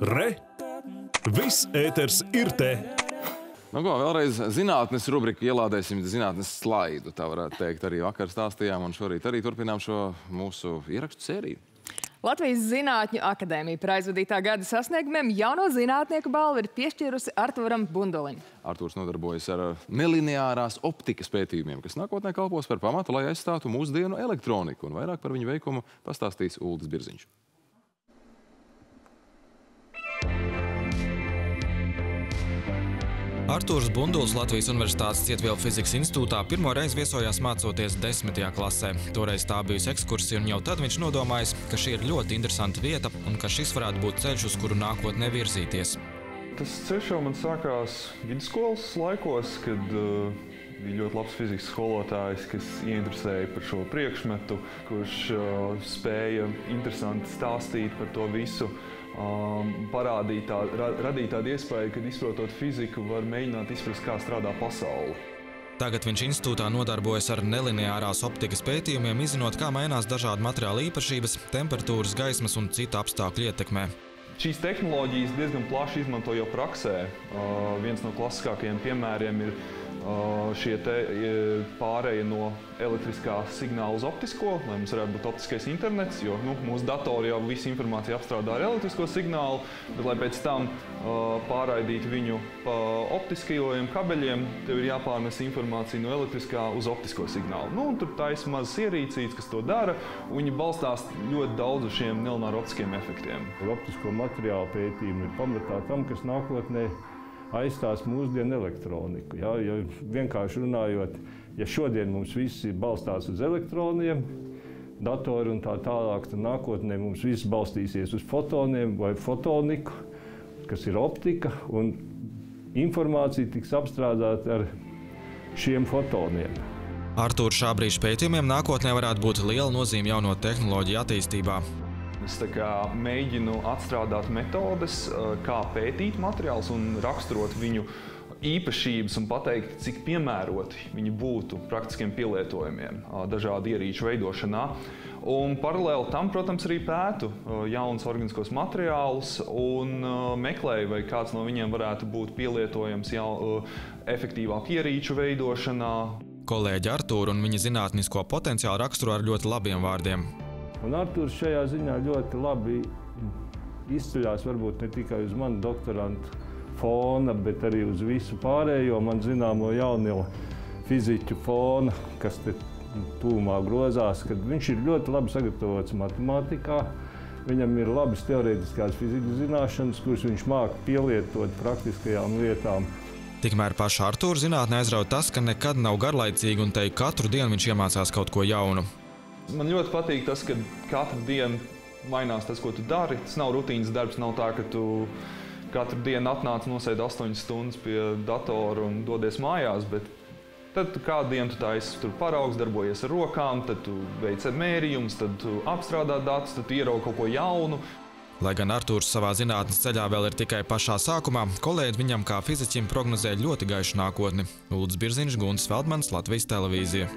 Re! Viss ēters ir te! Nu, ko, vēlreiz zinātnes rubrika ielādēsim zinātnes slaidu, tā varētu teikt. Arī vakar stāstījām un šorīt arī turpinām šo mūsu ierakstu sēriju. Latvijas Zinātņu akadēmija par aizvadītā gada sasniegumiem jauno zinātnieku balvu ir piešķīrusi Arturam Bundolim. Artūrs nodarbojas ar nelineārās optikas pētījumiem, kas nākotnē kalpos par pamatu, lai aizstātu mūsdienu elektroniku. Un vairāk par viņu veikumu pastāstīs Uldis Birziņš. Artūrs Bunduls Latvijas Universitātes Cietvielu fizikas institūtā pirmo reizi viesojās mācoties desmitajā klasē. Toreiz tā bijusi ekskursija, un jau tad viņš nodomājis, ka šī ir ļoti interesanta vieta un ka šis varētu būt ceļš, uz kuru nākotnē virzīties. Tas ceļš jau man sākās vidusskolas laikos, kad uh, bija ļoti labs fizikas skolotājs, kas ieinteresēja par šo priekšmetu, kurš uh, spēja interesanti stāstīt par to visu um, parādīt, tā, ra, radīt tādu iespēju, ka izprotot fiziku, var mēģināt izprast, kā strādā pasaule. Tagad viņš institūtā nodarbojas ar nelineārās optikas pētījumiem, izzinot, kā mainās dažādu materiālu īpašības, temperatūras, gaismas un citu apstākļu ietekmē. Šīs tehnoloģijas diezgan plaši izmanto jau praksē. Uh, viens no klasiskākajiem piemēriem ir šie pārēja no elektriskā signāla uz optisko, lai mums varētu būt optiskais internets, jo nu, mūsu datori jau visu informāciju apstrādā ar elektrisko signālu, bet lai pēc tam pārraidītu viņu pa optiskajiem kabeļiem, tev ir jāpārnes informācija no elektriskā uz optisko signālu. Nu, tur taisa mazas ierīcītes, kas to dara, un viņi balstās ļoti daudz uz šiem nelināru optiskiem efektiem. Optisko materiālu pētījumi ir pamatā tam, kas nākotnē aizstās mūsdienu elektroniku. Ja, ja vienkārši runājot, ja šodien mums viss balstās uz elektroniem, datori un tā tālāk, tad nākotnē mums viss balstīsies uz fotoniem vai fotoniku, kas ir optika, un informācija tiks apstrādāta ar šiem fotoniem. Artūra šā brīža pētījumiem nākotnē varētu būt liela nozīme jauno tehnoloģiju attīstībā. Es mēģinu atstrādāt metodes, kā pētīt materiālus un raksturot viņu īpašības un pateikt, cik piemēroti viņi būtu praktiskiem pielietojumiem dažādu ierīču veidošanā. Un paralēli tam, protams, arī pētu jaunus organiskos materiālus un meklēju, vai kāds no viņiem varētu būt pielietojams jau efektīvāk ierīču veidošanā. Kolēģi Artūru un viņa zinātnisko potenciālu raksturo ar ļoti labiem vārdiem. Un Arthurs šajā ziņā ļoti labi izceļās varbūt ne tikai uz manu doktorantu fona, bet arī uz visu pārējo man zināmo jauno fiziķu fona, kas te tūmā grozās, kad viņš ir ļoti labi sagatavots matemātikā. Viņam ir labas teorētiskās fizikas zināšanas, kuras viņš māca pielietot praktiskajām lietām. Tikmēr pašā Artūra zinātnē aizrauja tas, ka nekad nav garlaicīgi un te katru dienu viņš iemācās kaut ko jaunu. Man ļoti patīk tas, ka katru dienu mainās tas, ko tu dari. Tas nav rutīnas darbs, nav tā, ka tu katru dienu atnāc, nosēdi 8 stundas pie datora un dodies mājās. Tad tu kādu dienu tu taisi tur paraugs, darbojies ar rokām, tad tu veic mērījumus, tad tu apstrādā datus, tad tu ieraugi kaut ko jaunu. Lai gan Artūrs savā zinātnes ceļā vēl ir tikai pašā sākumā, kolēģi viņam kā fiziķim prognozē ļoti gaišu nākotni. Ulds Birziņš, Gunts Feldmans, Latvijas televīzija.